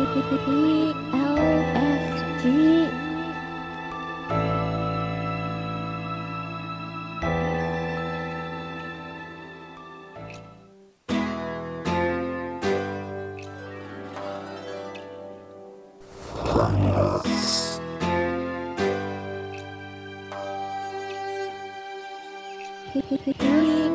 E L F G. E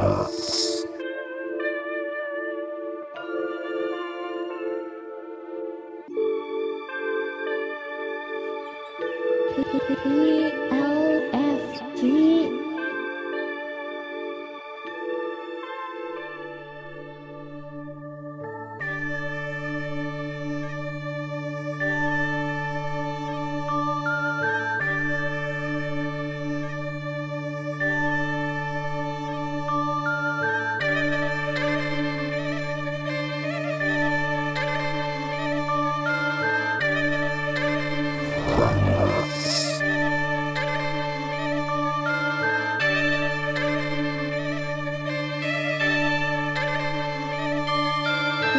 E E L F G.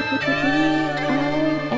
G-I-F-G